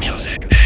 Music.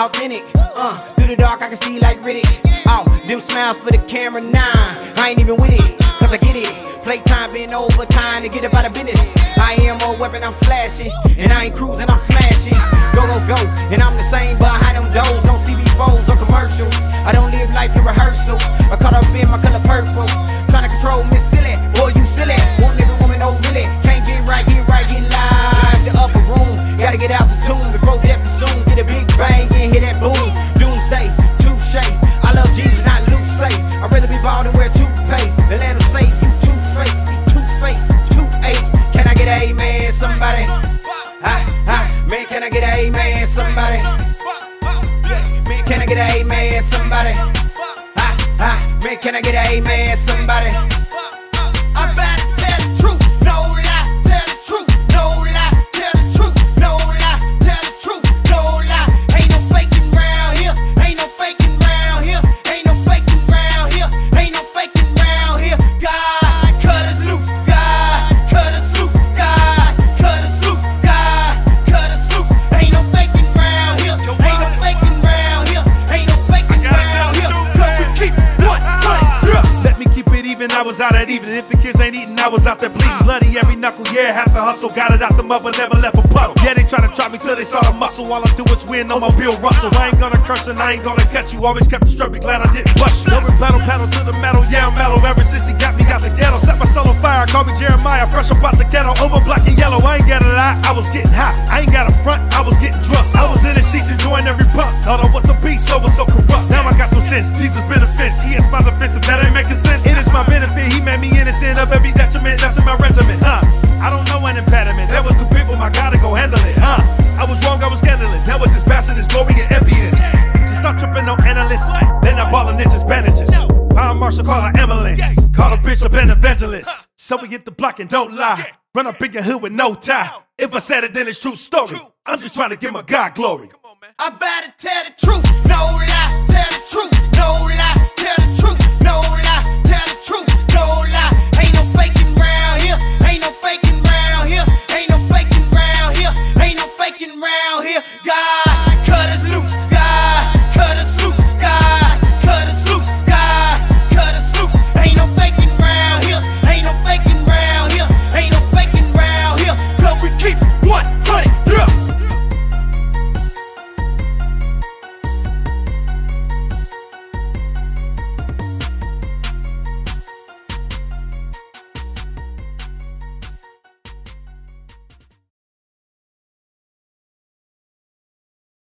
Authentic. Uh, through the dark I can see like Riddick. Oh, them smiles for the camera, nah. I ain't even with it, cause I get it. Playtime been over, time to get up out of business. I am a weapon, I'm slashing. And I ain't cruising, I'm smashing. Go, go, go. And I'm the same behind them doors. Don't see these foes or commercials. I don't live life in rehearsal. I caught up in my color purple. Trying to control Miss Silly. Man, get a amen, somebody? Ah, ah, man, can I get a amen, somebody? Was out at even. If the kids ain't eating, I was out there bleeding. Bloody every knuckle, yeah, had to hustle. Got it out the mud, but never left a puddle. Yeah, they try to trap me till they saw the muscle. All I do is win on my Bill Russell. I ain't gonna curse and I ain't gonna cut you. Always kept the straight, be glad I didn't bust you. No rebuttal, pedal to the metal, yeah, I'm mellow. Ever since he got me out the ghetto. Set my soul on fire, call me Jeremiah. Fresh up out the ghetto, over black and yellow. I ain't got a lie, I was getting hot. I ain't got a front, I was getting drunk. I was in the innocent of every detriment that's in my regiment, huh? I don't know an impediment. That was two people, my God, to go handle it, huh? I was wrong, I was scandalous. Now it's just bastard, his glory and evidence. Just stop tripping on analysts. Then I ball ninjas bandages. Power Marshal, call her ambulance. Call a bishop and evangelist. So we hit the block and don't lie. Run up in your hood with no tie. If I said it, then it's true story. I'm just trying to give my God glory. I better tell the truth, no